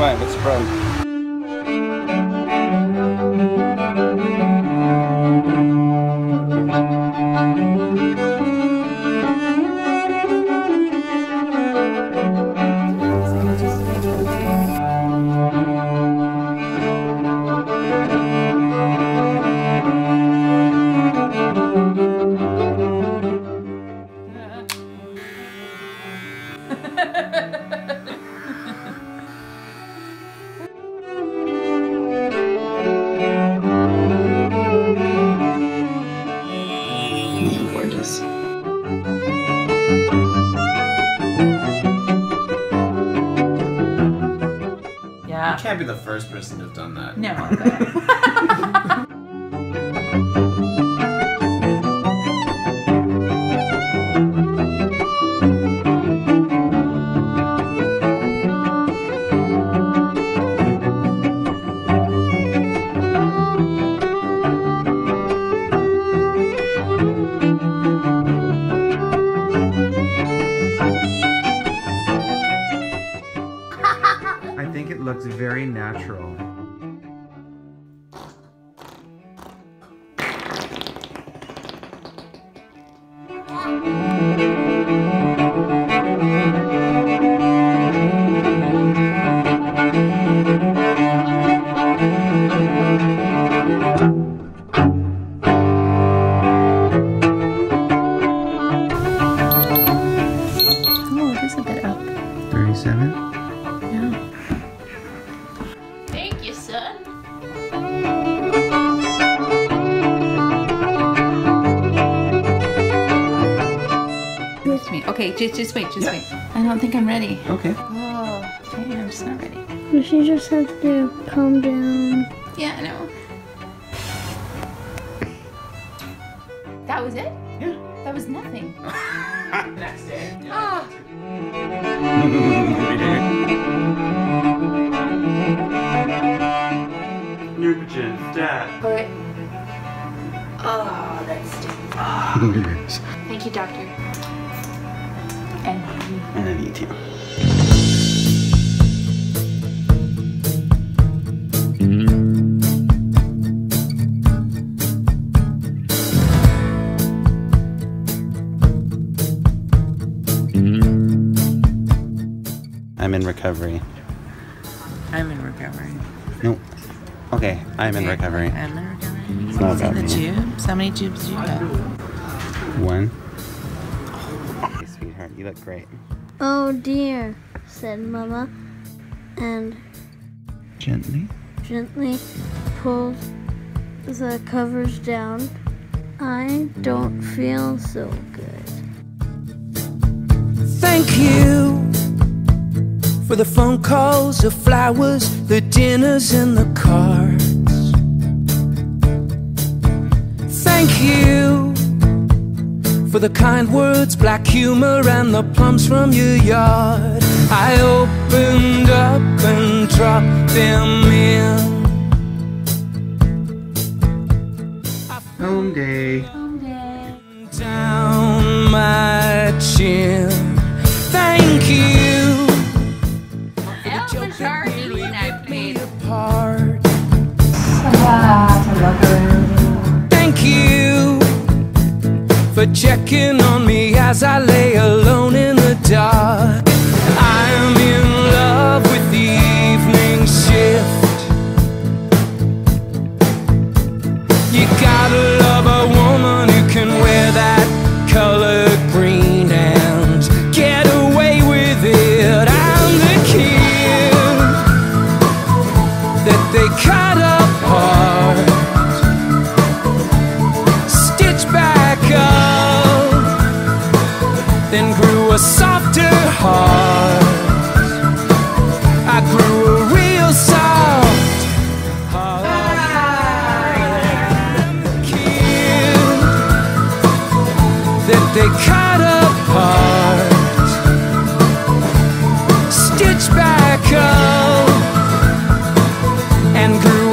our haircuts. Why? Can't be the first person to have done that. No. 37? Yeah. Thank you, son. Excuse me. Okay, just just wait, just wait. I don't think I'm ready. Okay. Oh, okay, I'm just not ready. She just has to calm down. Yeah, I know. That was it? Yeah. That was nothing. Next day. Ah. Neupogen, dad. Okay. Oh, that's stinks. Thank you, doctor. And and then you too. Recovery. I'm in recovery. Nope. Okay, I'm in recovery. I'm in recovery. It's not about the me. tubes? How many tubes do you have? One. Hey, sweetheart, you look great. Oh dear, said Mama, and Gently. gently pulled the covers down. I don't feel so good. Thank you for the phone calls, the flowers, the dinners, and the cards. Thank you for the kind words, black humor, and the plums from your yard. I opened up and dropped them in. Home day. down my chin. For checking on me as I lay alone in the dark.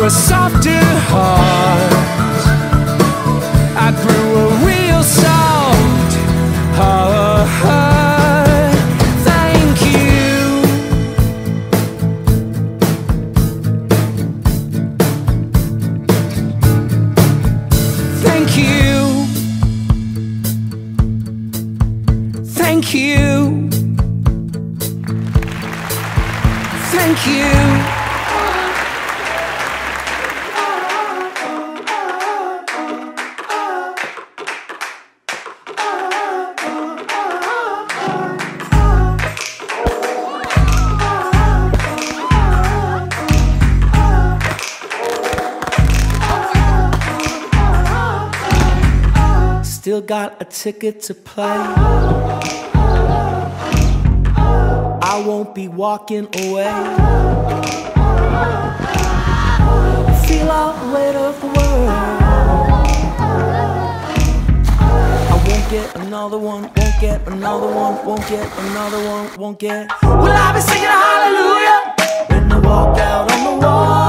a softer heart. I grew a real soft heart. Thank you. Thank you. Thank you. Thank you. still got a ticket to play. I won't be walking away. Feel all the weight of the world. I won't get another one, won't get another one, won't get another one, won't get. Will I be singing hallelujah when I walk out on the wall?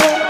love.